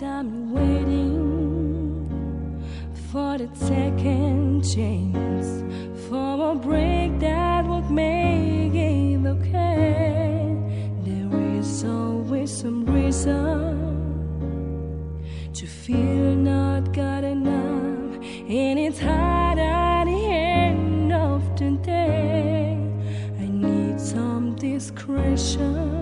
time waiting for the second chance, for a break that would make it okay. There is always some reason to feel not good enough, and it's hard at the end of the day. I need some discretion.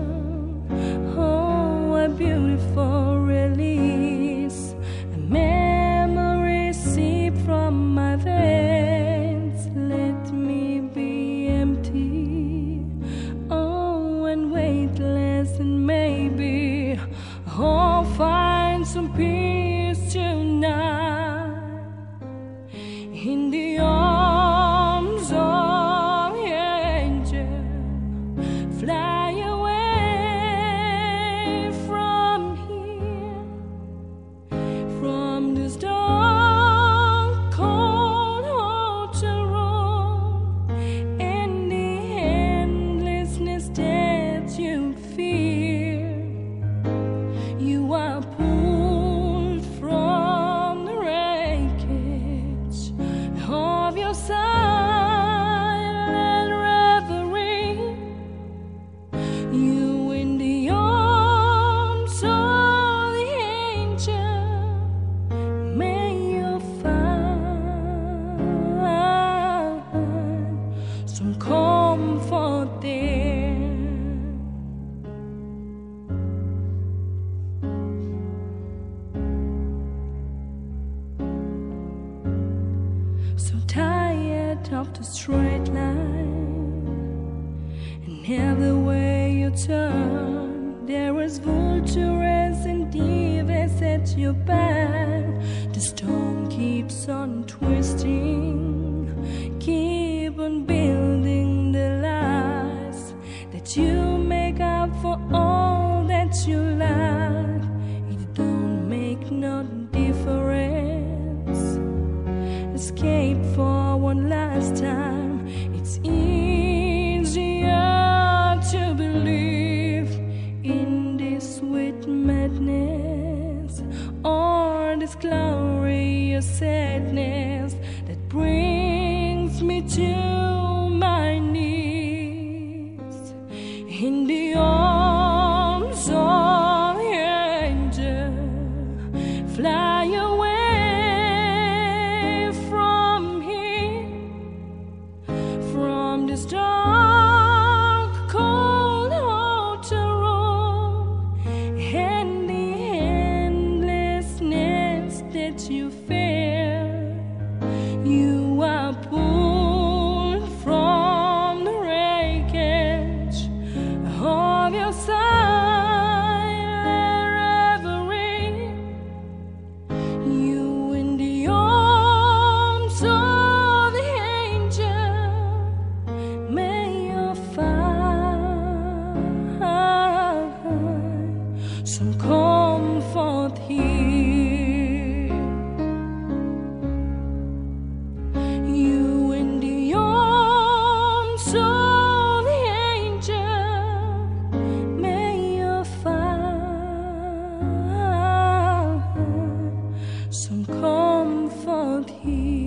Some peace tonight in the arms of angel. Fly away from here, from this So tired of a gentle may you find some comfort there. Sometimes I'd the straight line, you turn, there is vultures and divas at your back. Glorious sadness that brings me to my knees. In the He.